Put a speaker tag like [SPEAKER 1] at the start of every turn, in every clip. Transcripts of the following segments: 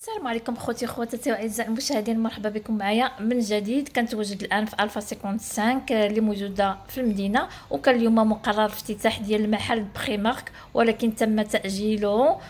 [SPEAKER 1] السلام عليكم خوتي خواتاتي وأعزائي المشاهدين مرحبا بكم معايا من جديد. كنتواجد الآن في الفا 55 اللي موجودة في المدينة. وكان اليوم مقرر افتتاح ديال المحل بخي مارك ولكن تم تأجيله.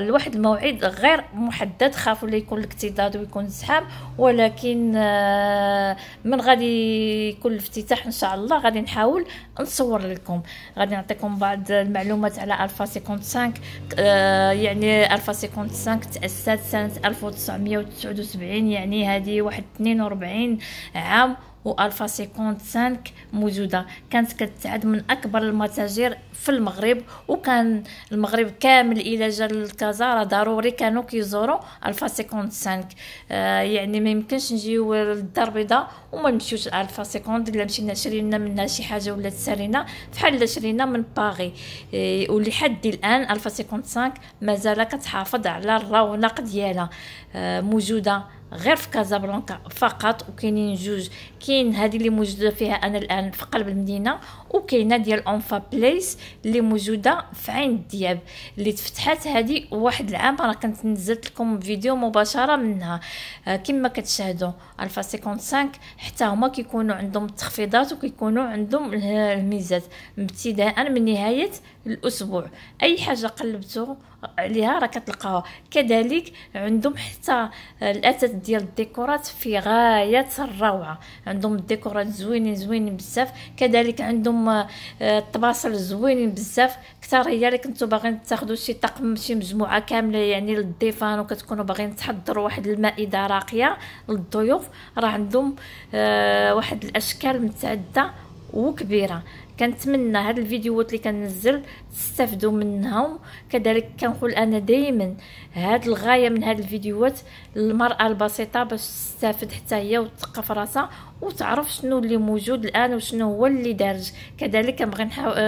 [SPEAKER 1] لواحد الموعد غير محدد خافوا لا يكون الاكتظاظ ويكون زحام ولكن آه، من غادي يكون الافتتاح إن شاء الله غادي نحاول نصور لكم. غادي نعطيكم بعض المعلومات على ألفا 55 آه، يعني ألفا 55 تأسست سنة 1979 يعني هذه واحد 42 عام. والفا 55 موجودة. كانت كتعد من أكبر المتاجر في المغرب وكان المغرب كامل إلى جا لكازا راه ضروري كانوا كيزوروا ألفا 55 آه يعني ما يمكنش نجيو للدار البيضاء وما نمشيوش ألفا 50 إلا مشينا شرينا منها شي حاجة ولا تسارينا بحال شرينا من باغي آه ولحد الآن ألفا 55 مازال كتحافظ على الرونق ديالها. آه موجودة غير في كازابلانكا فقط وكاينين جوج كاين هذه اللي موجودة فيها أنا الآن في قلب المدينة وكاينه ديال Anfa Place اللي موجودة في عين الدياب. اللي تفتحات هذه واحد العام راه كنت نزلت لكم فيديو مباشرة منها. آه كما كتشاهدوا ألفا 55 حتى هما كيكونوا عندهم التخفيضات وكيكونوا عندهم الميزات. ابتداء من نهاية الأسبوع. أي حاجة قلبتوا عليها راه كتلقاوها كذلك عندهم حتى الاثاث ديال الديكورات في غاية الروعة. عندهم الديكورات زوينين زوينين بزاف. كذلك عندهم آه، الطباصل زوينين بزاف. كثر هي اللي كنتو باغيين تاخذوا شي طقم شي مجموعة كاملة يعني للضيفان وكتكونوا باغيين تحضروا واحد المائدة راقية للضيوف. راه عندهم آه واحد الأشكال متعدده وكبيرة. كنتمنى هاد الفيديوهات اللي كنزل تستافدوا منهم. كذلك كنقول أنا دائما هاد الغاية من هاد الفيديوهات المرأة البسيطة باش تستافد حتى هي وتثقف راسها. وتعرف شنو اللي موجود الآن وشنو هو اللي دارج. كذلك كنبغي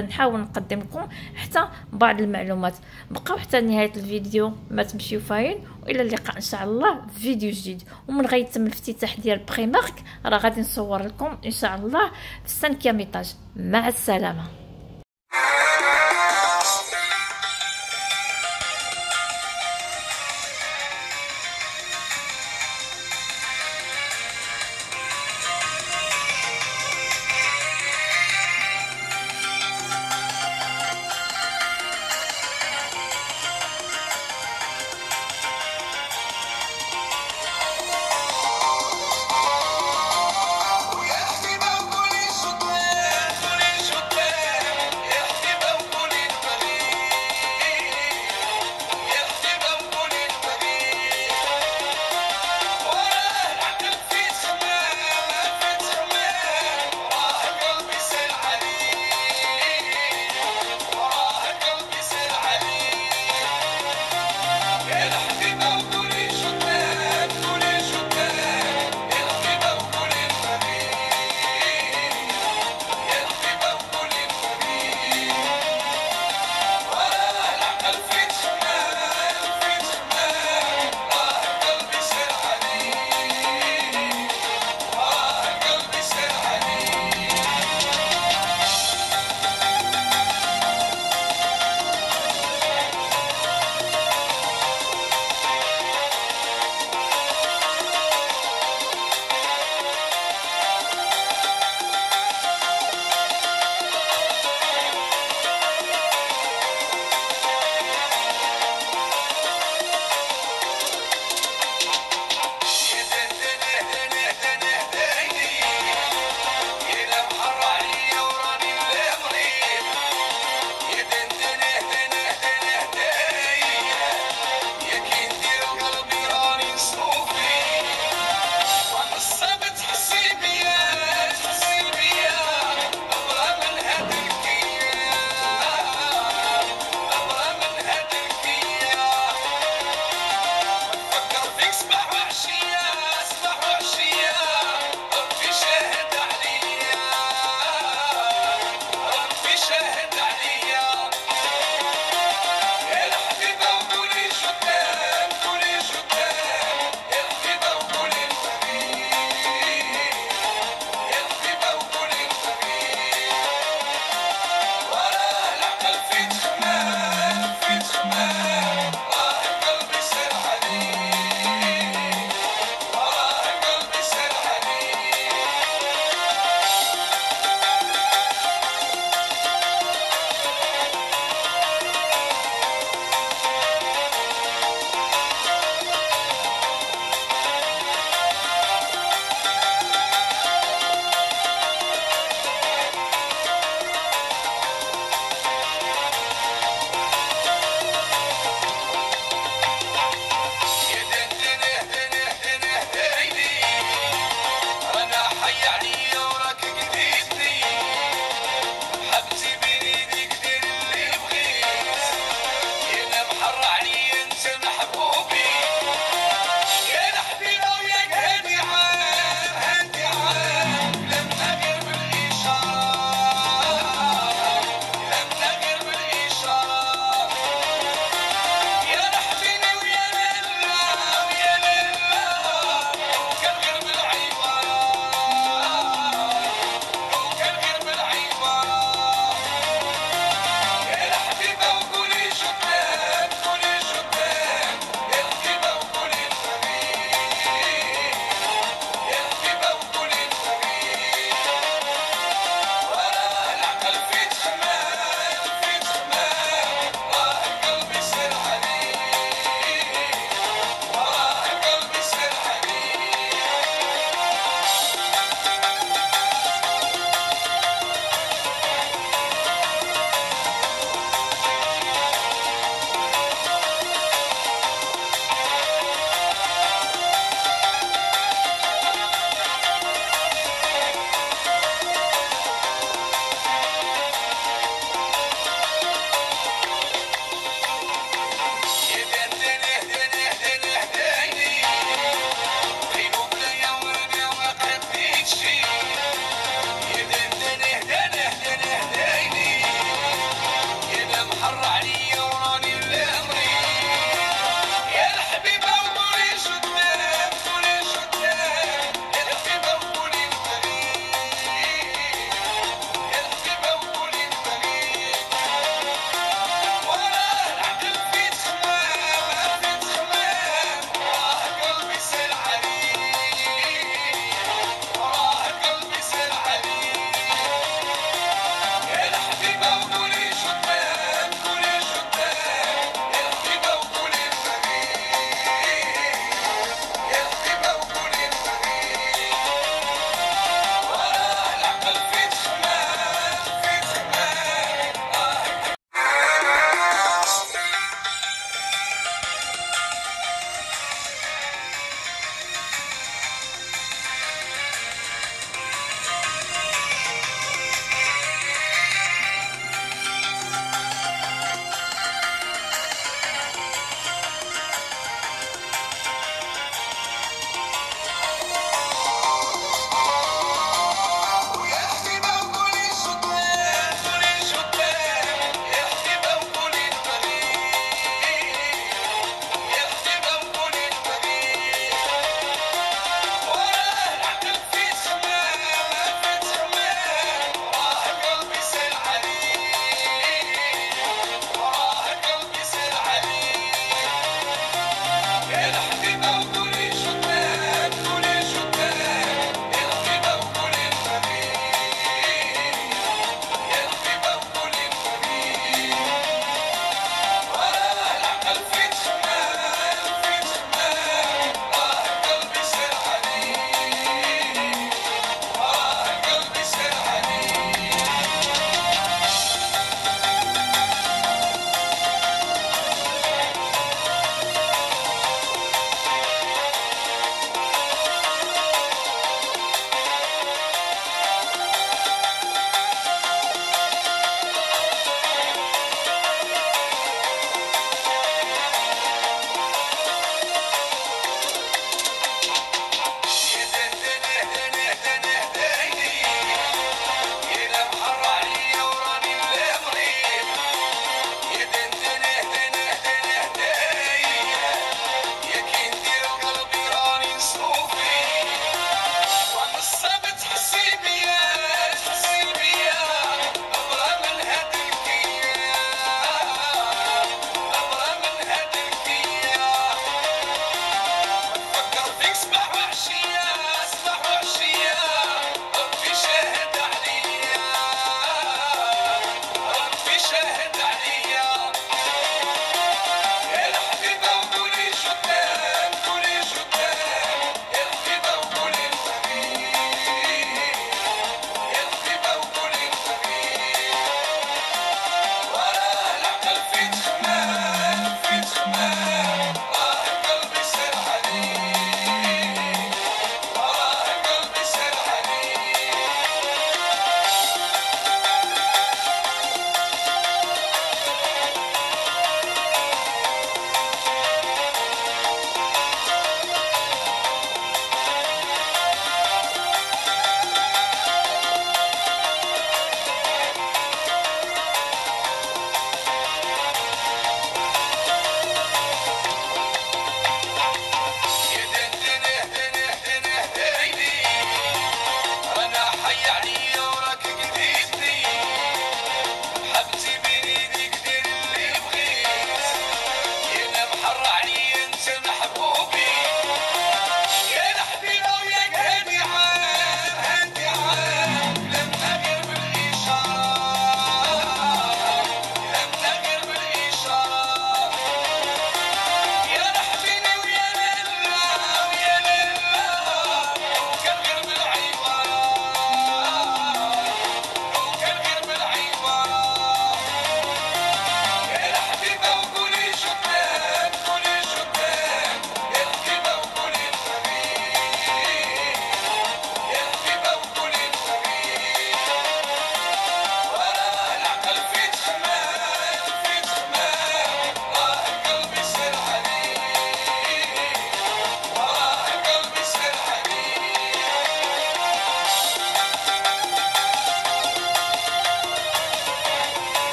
[SPEAKER 1] نحاول نقدم لكم حتى بعض المعلومات. بقاو حتى نهاية الفيديو ما تمشيو فاين وإلى اللقاء إن شاء الله في فيديو جديد. ومن غيتم الافتتاح ديال بريمارك راه غادي نصور لكم إن شاء الله في السانكيام ايطاج مع السلامة.